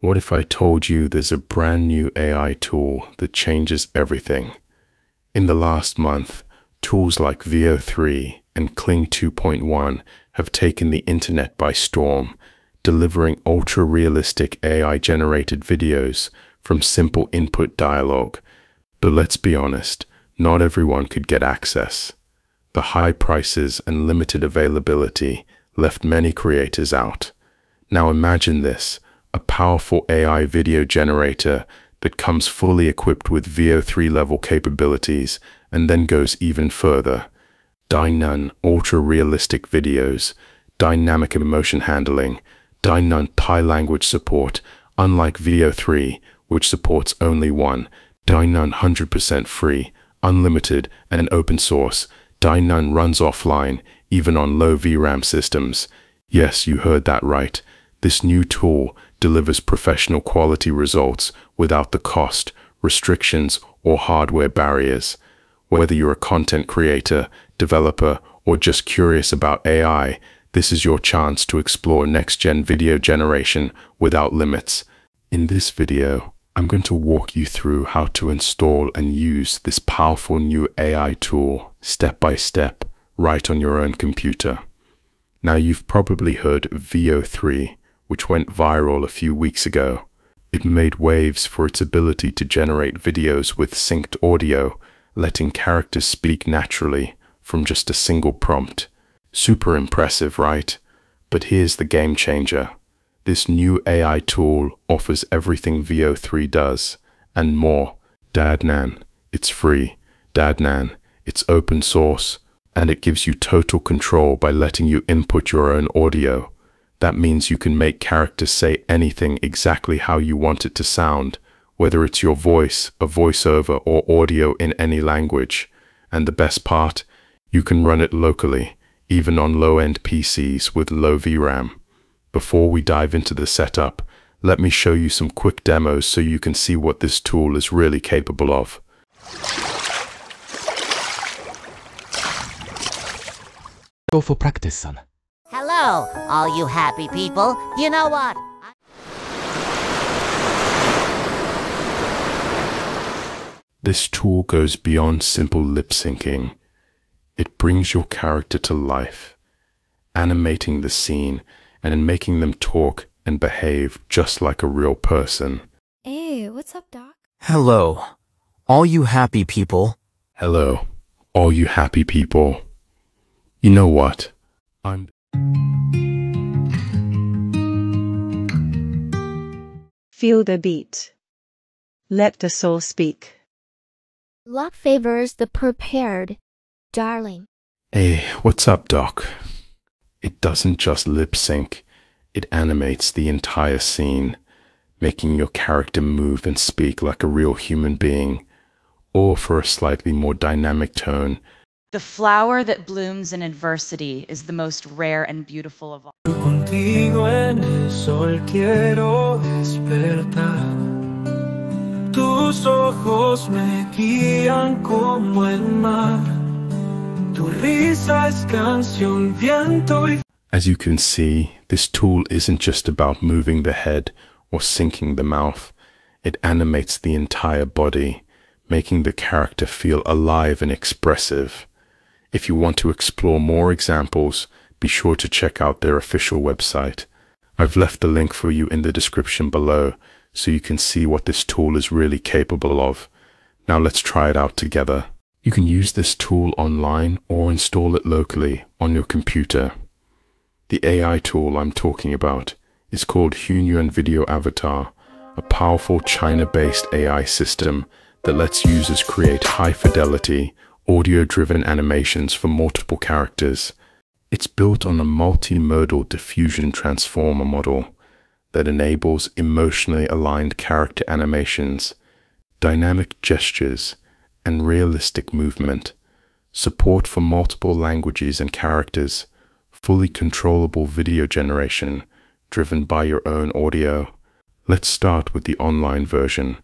What if I told you there's a brand new AI tool that changes everything? In the last month, tools like Veo 3 and Kling 2.1 have taken the internet by storm, delivering ultra-realistic AI-generated videos from simple input dialogue. But let's be honest, not everyone could get access. The high prices and limited availability left many creators out. Now imagine this, a powerful AI video generator that comes fully equipped with Veo 3 level capabilities and then goes even further. Dainon ultra-realistic videos, dynamic emotion handling, Dainon Pi language support, unlike Veo 3, which supports only one, Dainon 100% free, unlimited, and open source, Dainon runs offline, even on low VRAM systems. Yes, you heard that right. This new tool delivers professional quality results without the cost, restrictions, or hardware barriers. Whether you're a content creator, developer, or just curious about AI, this is your chance to explore next-gen video generation without limits. In this video, I'm going to walk you through how to install and use this powerful new AI tool step by step right on your own computer. Now you've probably heard Veo 3, which went viral a few weeks ago. It made waves for its ability to generate videos with synced audio, letting characters speak naturally from just a single prompt. Super impressive, right? But here's the game changer. This new AI tool offers everything Veo 3 does, and more. Dadnan, it's free. Dadnan, it's open source, and it gives you total control by letting you input your own audio. That means you can make characters say anything exactly how you want it to sound, whether it's your voice, a voiceover, or audio in any language. And the best part, you can run it locally, even on low-end PCs with low VRAM. Before we dive into the setup, let me show you some quick demos so you can see what this tool is really capable of. Go for practice, son. Hello, all you happy people. You know what? This tool goes beyond simple lip syncing. It brings your character to life, animating the scene and making them talk and behave just like a real person. Hey, what's up, Doc? Hello, all you happy people. Hello, all you happy people. You know what? I'm Feel the beat. Let the soul speak. Luck favors the prepared, darling. Hey, what's up, Doc? It doesn't just lip sync, it animates the entire scene, making your character move and speak like a real human being, or for a slightly more dynamic tone. The flower that blooms in adversity is the most rare and beautiful of all. Contigo en el sol quiero despertar. Tus ojos me guían como el mar. Tu risa es canción, viento y As you can see, this tool isn't just about moving the head or sinking the mouth. It animates the entire body, making the character feel alive and expressive. If you want to explore more examples, be sure to check out their official website. I've left the link for you in the description below so you can see what this tool is really capable of. Now let's try it out together. You can use this tool online or install it locally on your computer. The AI tool I'm talking about is called Hunyuan Video Avatar, a powerful China-based AI system that lets users create high-fidelity, audio-driven animations for multiple characters. It's built on a multimodal diffusion transformer model that enables emotionally aligned character animations, dynamic gestures, and realistic movement, support for multiple languages and characters, fully controllable video generation driven by your own audio. Let's start with the online version.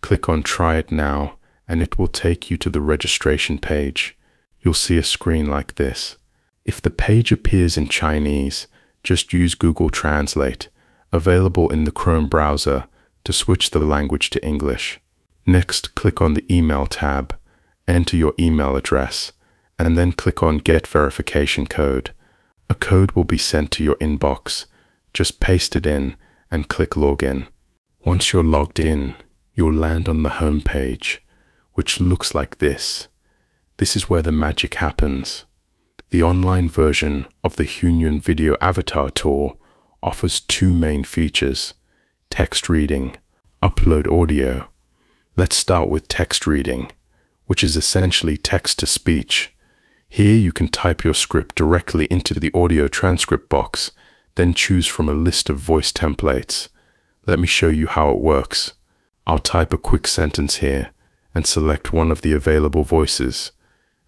Click on Try It Now and it will take you to the registration page. You'll see a screen like this. If the page appears in Chinese, just use Google Translate available in the Chrome browser to switch the language to English. Next, click on the Email tab, enter your email address, and then click on Get Verification Code. A code will be sent to your inbox. Just paste it in and click Login. Once you're logged in, you'll land on the home page, which looks like this. This is where the magic happens. The online version of the Hunyuan Video Avatar Tour offers two main features, text reading, upload audio. Let's start with text reading, which is essentially text to speech. Here you can type your script directly into the audio transcript box, then choose from a list of voice templates. Let me show you how it works. I'll type a quick sentence here and select one of the available voices.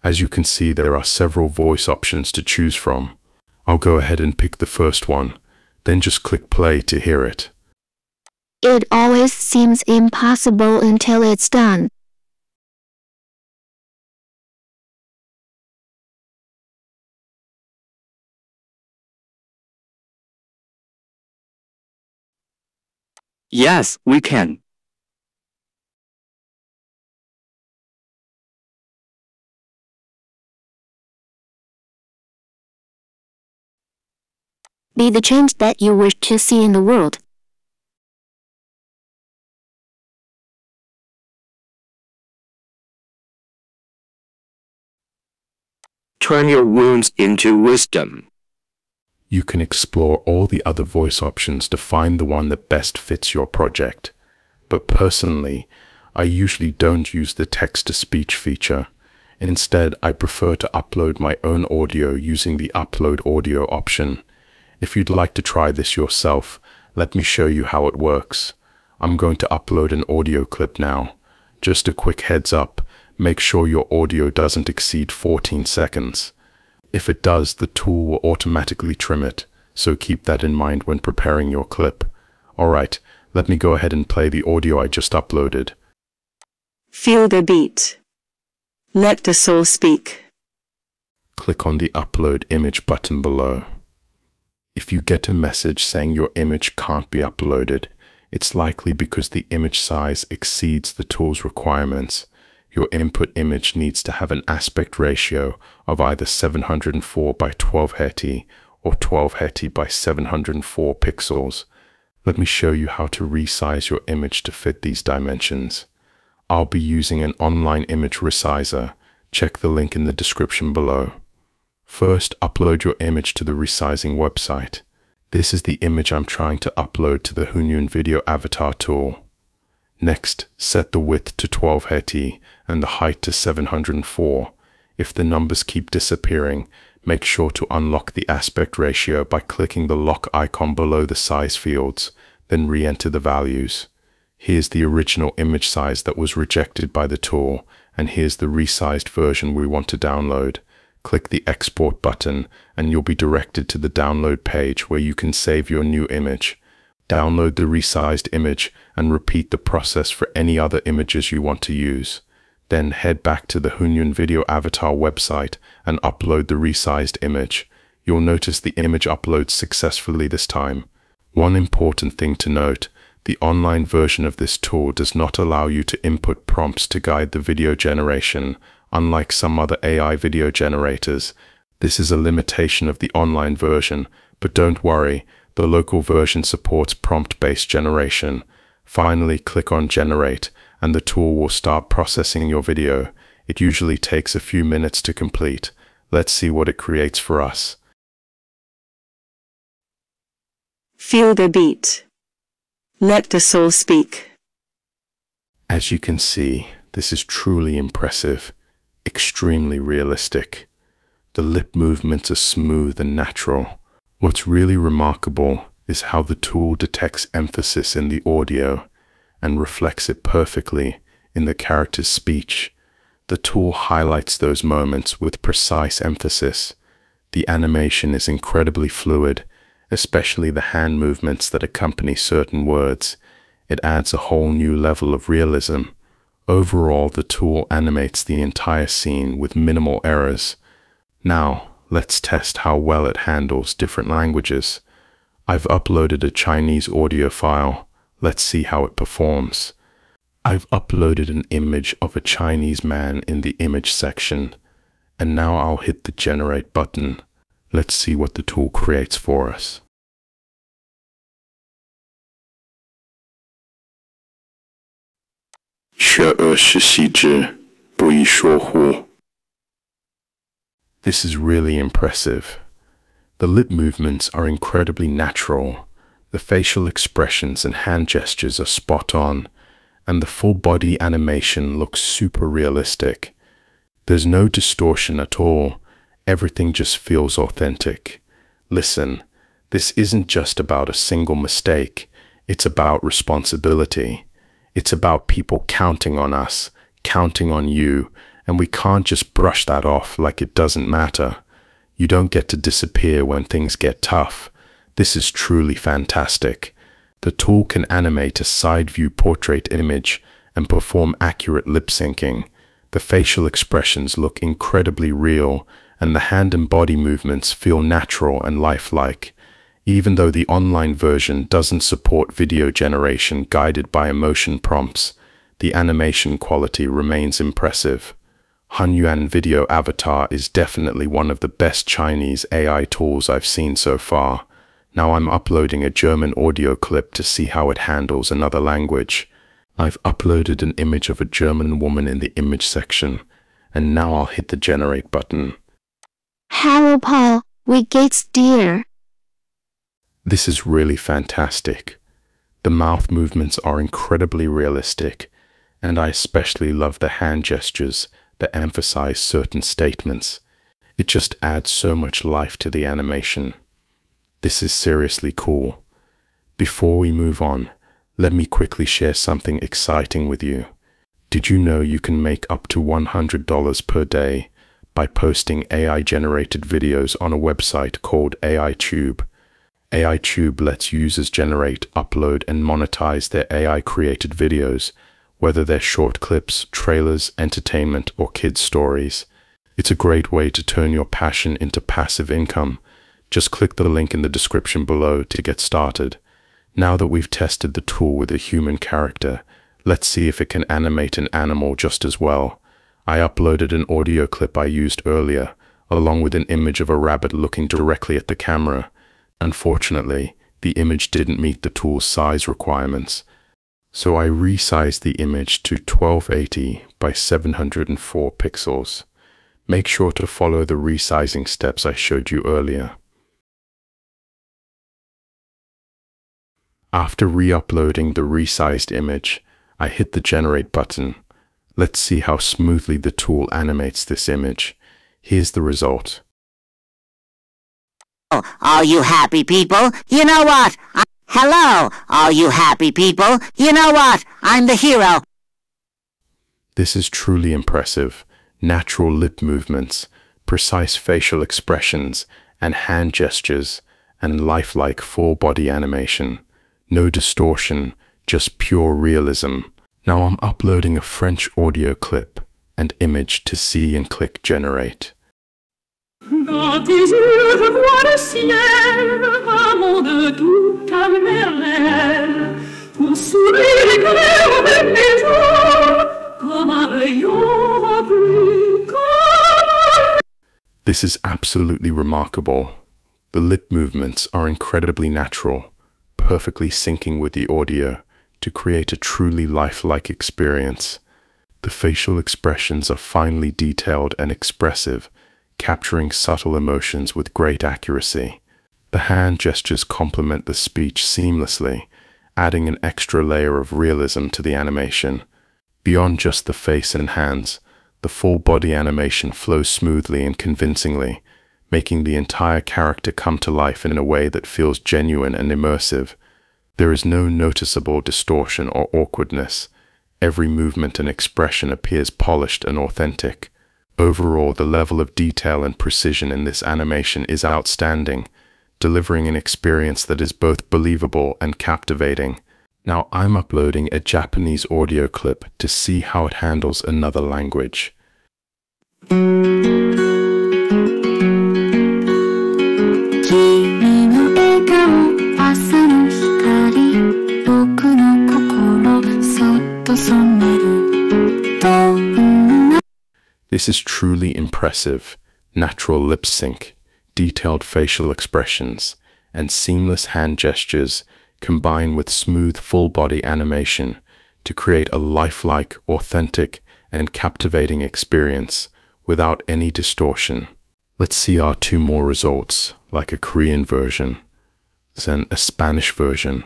As you can see, there are several voice options to choose from. I'll go ahead and pick the first one, then just click play to hear it. It always seems impossible until it's done. Yes, we can. Be the change that you wish to see in the world. Turn your wounds into wisdom. You can explore all the other voice options to find the one that best fits your project. But personally, I usually don't use the text to speech feature. Instead, I prefer to upload my own audio using the upload audio option. If you'd like to try this yourself, let me show you how it works. I'm going to upload an audio clip now. Just a quick heads up, make sure your audio doesn't exceed 14 seconds. If it does, the tool will automatically trim it, so keep that in mind when preparing your clip. Alright, let me go ahead and play the audio I just uploaded. Feel the beat. Let the soul speak. Click on the Upload Image button below. If you get a message saying your image can't be uploaded, it's likely because the image size exceeds the tool's requirements. Your input image needs to have an aspect ratio of either 704 by 1280 or 1280 by 704 pixels. Let me show you how to resize your image to fit these dimensions. I'll be using an online image resizer. Check the link in the description below. First, upload your image to the resizing website. This is the image I'm trying to upload to the Hunyuan Video Avatar tool. Next, set the width to 1280 and the height to 704. If the numbers keep disappearing, make sure to unlock the aspect ratio by clicking the lock icon below the size fields, then re-enter the values. Here's the original image size that was rejected by the tool, and here's the resized version we want to download. Click the export button and you'll be directed to the download page where you can save your new image. Download the resized image and repeat the process for any other images you want to use. Then head back to the Hunyuan Video Avatar website and upload the resized image. You'll notice the image uploads successfully this time. One important thing to note, the online version of this tool does not allow you to input prompts to guide the video generation, unlike some other AI video generators. This is a limitation of the online version, but don't worry, the local version supports prompt-based generation. Finally, click on Generate, and the tool will start processing your video. It usually takes a few minutes to complete. Let's see what it creates for us. Feel the beat. Let the soul speak. As you can see, this is truly impressive, extremely realistic. The lip movements are smooth and natural. What's really remarkable is how the tool detects emphasis in the audio and reflects it perfectly in the character's speech. The tool highlights those moments with precise emphasis. The animation is incredibly fluid, especially the hand movements that accompany certain words. It adds a whole new level of realism. Overall, the tool animates the entire scene with minimal errors. Now, let's test how well it handles different languages. I've uploaded a Chinese audio file. Let's see how it performs. I've uploaded an image of a Chinese man in the image section, and now I'll hit the generate button. Let's see what the tool creates for us. This is really impressive. The lip movements are incredibly natural. The facial expressions and hand gestures are spot on, and the full body animation looks super realistic. There's no distortion at all. Everything just feels authentic. Listen, this isn't just about a single mistake. It's about responsibility. It's about people counting on us, counting on you, and we can't just brush that off like it doesn't matter. You don't get to disappear when things get tough. This is truly fantastic. The tool can animate a side view portrait image and perform accurate lip syncing. The facial expressions look incredibly real and the hand and body movements feel natural and lifelike. Even though the online version doesn't support video generation guided by emotion prompts, the animation quality remains impressive. Hunyuan Video Avatar is definitely one of the best Chinese AI tools I've seen so far. Now I'm uploading a German audio clip to see how it handles another language. I've uploaded an image of a German woman in the image section, and now I'll hit the generate button. Hello, Paul. We gates dear. This is really fantastic. The mouth movements are incredibly realistic, and I especially love the hand gestures that emphasize certain statements. It just adds so much life to the animation. This is seriously cool. Before we move on, let me quickly share something exciting with you. Did you know you can make up to $100 per day by posting AI-generated videos on a website called AITube? AITube lets users generate, upload, and monetize their AI-created videos whether they're short clips, trailers, entertainment, or kids' stories. It's a great way to turn your passion into passive income. Just click the link in the description below to get started. Now that we've tested the tool with a human character, let's see if it can animate an animal just as well. I uploaded an audio clip I used earlier, along with an image of a rabbit looking directly at the camera. Unfortunately, the image didn't meet the tool's size requirements, so I resized the image to 1280 by 704 pixels. Make sure to follow the resizing steps I showed you earlier. After re-uploading the resized image, I hit the generate button. Let's see how smoothly the tool animates this image. Here's the result. All you happy people, you know what? I Hello, all you happy people. You know what? I'm the hero. This is truly impressive. Natural lip movements, precise facial expressions, and hand gestures, and lifelike full body animation. No distortion, just pure realism. Now I'm uploading a French audio clip and image to see and click generate. Dans tes yeux, je vois le ciel, un monde tout à merveille. Ton sourire avec les jours, comme un rayon rempli, This is absolutely remarkable. The lip movements are incredibly natural, perfectly syncing with the audio to create a truly lifelike experience. The facial expressions are finely detailed and expressive, capturing subtle emotions with great accuracy. The hand gestures complement the speech seamlessly, adding an extra layer of realism to the animation. Beyond just the face and hands, the full body animation flows smoothly and convincingly, making the entire character come to life in a way that feels genuine and immersive. There is no noticeable distortion or awkwardness. Every movement and expression appears polished and authentic. Overall, the level of detail and precision in this animation is outstanding, delivering an experience that is both believable and captivating. Now I'm uploading a Japanese audio clip to see how it handles another language. This is truly impressive. Natural lip sync, detailed facial expressions, and seamless hand gestures combine with smooth full body animation to create a lifelike, authentic, and captivating experience without any distortion. Let's see our two more results, like a Korean version, then a Spanish version.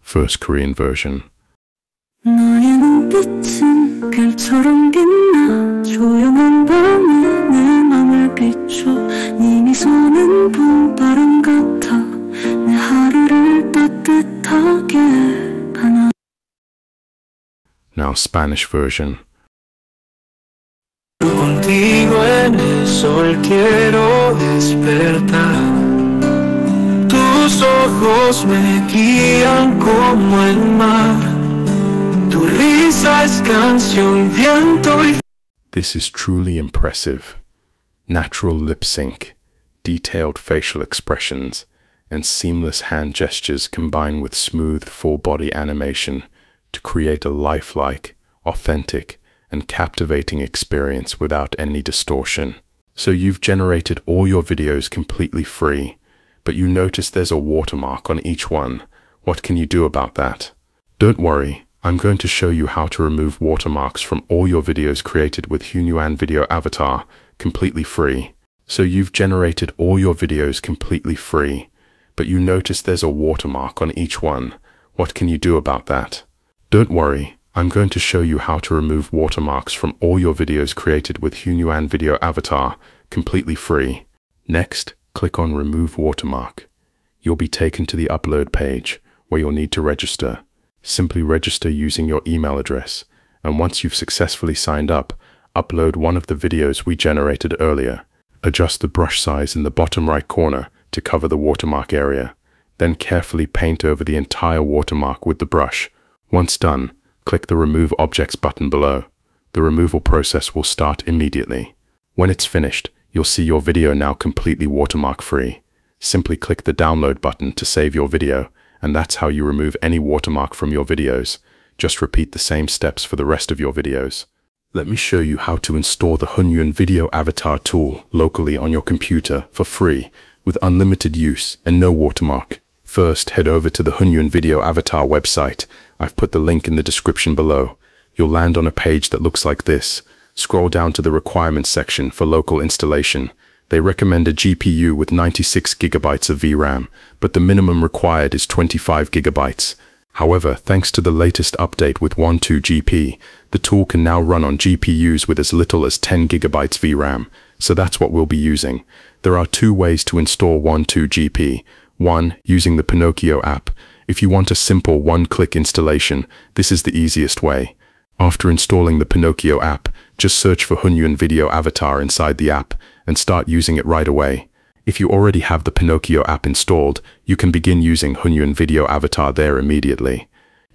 First Korean version. 너의 눈빛은 별처럼 빛나 조용한 밤에 내 맘을 비춰 네 미소는 봄바람 같아 내 하루를 따뜻하게 하나 Now Spanish version. Contigo en el sol quiero despertar. Tus ojos me guían como el mar. This is truly impressive. Natural lip sync, detailed facial expressions, and seamless hand gestures combine with smooth full body animation to create a lifelike, authentic, and captivating experience without any distortion. So you've generated all your videos completely free, but you notice there's a watermark on each one. What can you do about that? Don't worry, I'm going to show you how to remove watermarks from all your videos created with Hunyuan Video Avatar completely free. So you've generated all your videos completely free, but you notice there's a watermark on each one. What can you do about that? Don't worry, I'm going to show you how to remove watermarks from all your videos created with Hunyuan Video Avatar completely free. Next, click on Remove Watermark. You'll be taken to the upload page where you'll need to register. Simply register using your email address, and once you've successfully signed up, upload one of the videos we generated earlier. Adjust the brush size in the bottom right corner to cover the watermark area. Then carefully paint over the entire watermark with the brush. Once done, click the Remove Objects button below. The removal process will start immediately. When it's finished, you'll see your video now completely watermark free. Simply click the download button to save your video, and that's how you remove any watermark from your videos. Just repeat the same steps for the rest of your videos. Let me show you how to install the Hunyuan Video Avatar tool locally on your computer for free with unlimited use and no watermark. First, head over to the Hunyuan Video Avatar website. I've put the link in the description below. You'll land on a page that looks like this. Scroll down to the requirements section for local installation. They recommend a GPU with 96 gigabytes of VRAM, but the minimum required is 25 gigabytes. However, thanks to the latest update with Wan2GP, the tool can now run on GPUs with as little as 10 gigabytes VRAM, so that's what we'll be using. There are two ways to install Wan2GP. One, using the Pinokio app. If you want a simple one-click installation, this is the easiest way. After installing the Pinokio app, just search for Hunyuan Video Avatar inside the app and start using it right away. If you already have the Pinokio app installed, you can begin using Hunyuan Video Avatar there immediately.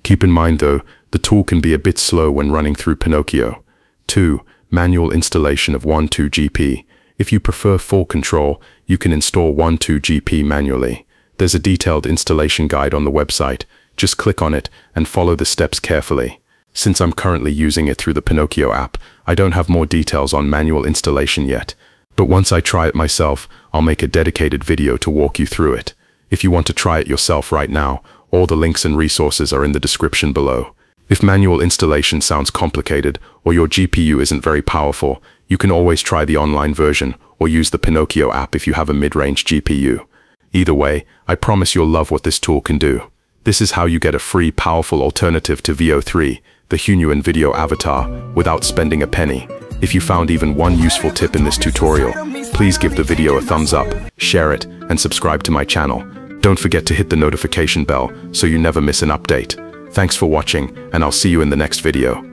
Keep in mind though, the tool can be a bit slow when running through Pinokio. 2. Manual installation of Wan2GP. If you prefer full control, you can install Wan2GP manually. There's a detailed installation guide on the website. Just click on it and follow the steps carefully. Since I'm currently using it through the Pinokio app, I don't have more details on manual installation yet. But once I try it myself, I'll make a dedicated video to walk you through it. If you want to try it yourself right now, all the links and resources are in the description below. If manual installation sounds complicated or your GPU isn't very powerful, you can always try the online version or use the Pinokio app if you have a mid-range GPU. Either way, I promise you'll love what this tool can do. This is how you get a free, powerful alternative to Veo 3, the Hunyuan Video Avatar, without spending a penny. If you found even one useful tip in this tutorial, please give the video a thumbs up, share it, and subscribe to my channel. Don't forget to hit the notification bell so you never miss an update. Thanks for watching, and I'll see you in the next video.